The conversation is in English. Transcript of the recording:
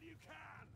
while you can!